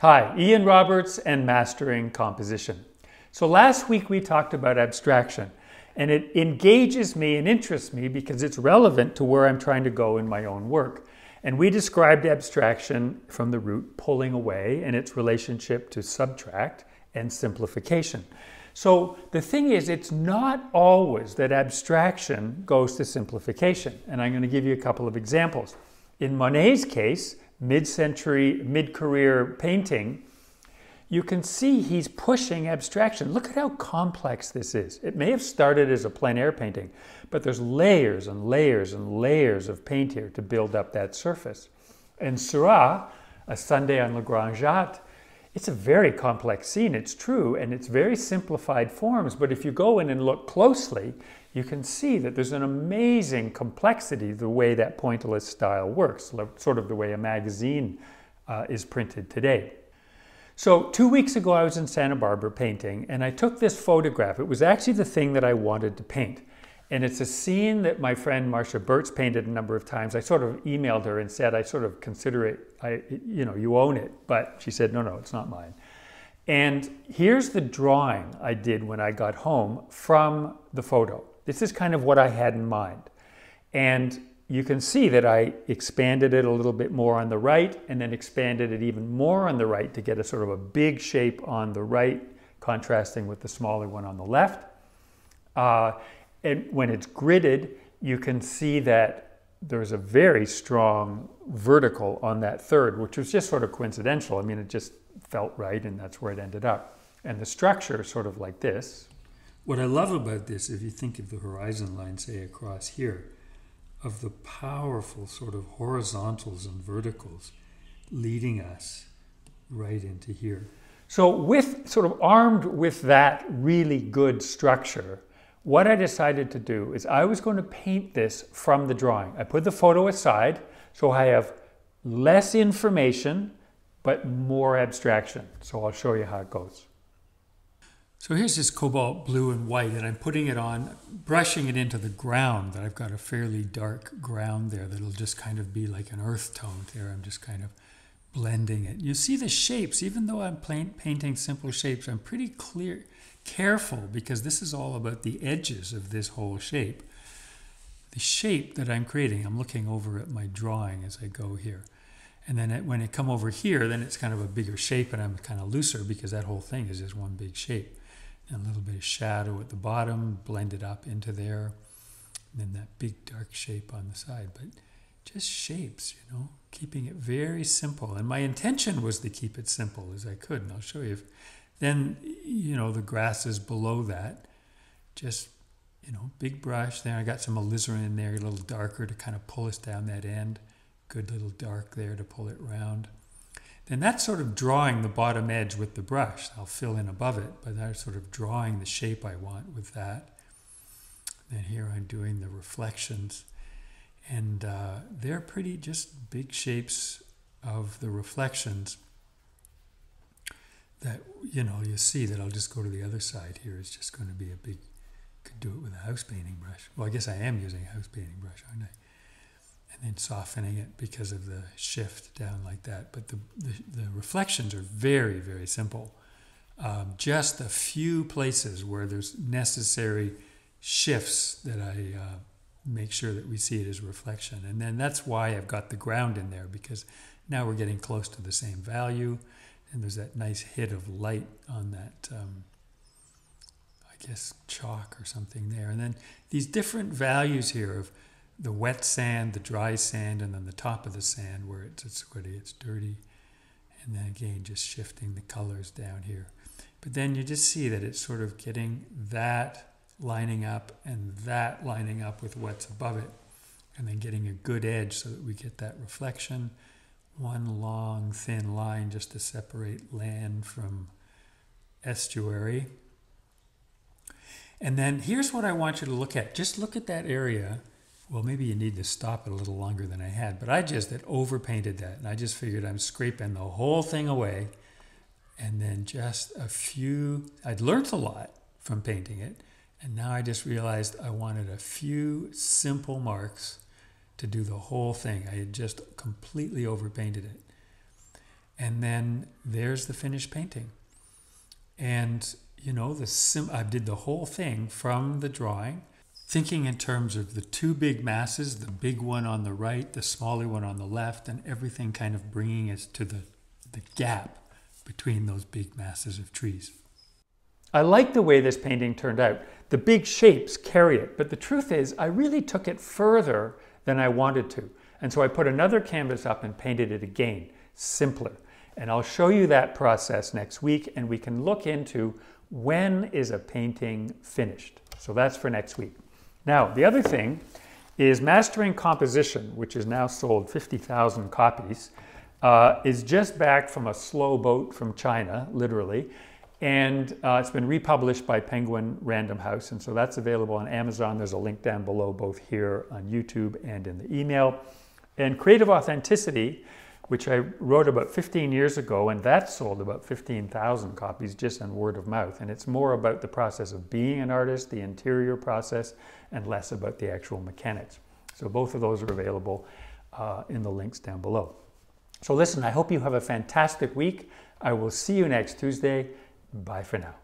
Hi, Ian Roberts and Mastering Composition. So last week we talked about abstraction and it engages me and interests me because it's relevant to where I'm trying to go in my own work. And we described abstraction from the root pulling away and its relationship to subtract and simplification. So the thing is, it's not always that abstraction goes to simplification. And I'm going to give you a couple of examples. In Monet's case, mid-century, mid-career painting, you can see he's pushing abstraction. Look at how complex this is. It may have started as a plein air painting, but there's layers and layers and layers of paint here to build up that surface. And Seurat, a Sunday on Le Grand Jatte, it's a very complex scene, it's true, and it's very simplified forms, but if you go in and look closely, you can see that there's an amazing complexity the way that pointillist style works, sort of the way a magazine uh, is printed today. So two weeks ago, I was in Santa Barbara painting, and I took this photograph. It was actually the thing that I wanted to paint. And it's a scene that my friend Marcia Burtz painted a number of times. I sort of emailed her and said, I sort of consider it, I, you know, you own it. But she said, no, no, it's not mine. And here's the drawing I did when I got home from the photo. This is kind of what I had in mind. And you can see that I expanded it a little bit more on the right and then expanded it even more on the right to get a sort of a big shape on the right, contrasting with the smaller one on the left. Uh, and when it's gridded, you can see that there's a very strong vertical on that third, which was just sort of coincidental. I mean, it just felt right and that's where it ended up. And the structure sort of like this. What I love about this, if you think of the horizon line, say across here, of the powerful sort of horizontals and verticals leading us right into here. So, with sort of armed with that really good structure, what I decided to do is I was going to paint this from the drawing. I put the photo aside so I have less information but more abstraction. So, I'll show you how it goes. So here's this cobalt blue and white, and I'm putting it on, brushing it into the ground. That I've got a fairly dark ground there that'll just kind of be like an earth tone there. I'm just kind of blending it. You see the shapes, even though I'm painting simple shapes, I'm pretty clear, careful because this is all about the edges of this whole shape. The shape that I'm creating, I'm looking over at my drawing as I go here. And then it, when it come over here, then it's kind of a bigger shape and I'm kind of looser because that whole thing is just one big shape and a little bit of shadow at the bottom, blended up into there, and then that big dark shape on the side. But just shapes, you know, keeping it very simple. And my intention was to keep it simple as I could, and I'll show you. If, then, you know, the grasses below that, just, you know, big brush there. I got some alizarin in there, a little darker to kind of pull us down that end. Good little dark there to pull it round then that's sort of drawing the bottom edge with the brush. I'll fill in above it, but that's sort of drawing the shape I want with that. And here I'm doing the reflections. And uh, they're pretty just big shapes of the reflections that, you know, you see that I'll just go to the other side here. It's just going to be a big, could do it with a house painting brush. Well, I guess I am using a house painting brush, aren't I? And then softening it because of the shift down like that. But the, the, the reflections are very, very simple. Um, just a few places where there's necessary shifts that I uh, make sure that we see it as reflection. And then that's why I've got the ground in there because now we're getting close to the same value. And there's that nice hit of light on that, um, I guess, chalk or something there. And then these different values here of the wet sand, the dry sand, and then the top of the sand where it's, it's sweaty, it's dirty. And then again, just shifting the colors down here. But then you just see that it's sort of getting that lining up and that lining up with what's above it. And then getting a good edge so that we get that reflection. One long, thin line just to separate land from estuary. And then here's what I want you to look at. Just look at that area well, maybe you need to stop it a little longer than I had, but I just had overpainted that. And I just figured I'm scraping the whole thing away. And then just a few, I'd learned a lot from painting it. And now I just realized I wanted a few simple marks to do the whole thing. I had just completely overpainted it. and then there's the finished painting. And you know, the sim- I did the whole thing from the drawing, thinking in terms of the two big masses, the big one on the right, the smaller one on the left, and everything kind of bringing us to the, the gap between those big masses of trees. I like the way this painting turned out. The big shapes carry it, but the truth is, I really took it further than I wanted to. And so I put another canvas up and painted it again, simpler. And I'll show you that process next week, and we can look into when is a painting finished. So that's for next week. Now, the other thing is Mastering Composition, which has now sold 50,000 copies, uh, is just back from a slow boat from China, literally. And uh, it's been republished by Penguin Random House. And so that's available on Amazon. There's a link down below, both here on YouTube and in the email. And Creative Authenticity which I wrote about 15 years ago, and that sold about 15,000 copies just on word of mouth. And it's more about the process of being an artist, the interior process, and less about the actual mechanics. So both of those are available uh, in the links down below. So listen, I hope you have a fantastic week. I will see you next Tuesday. Bye for now.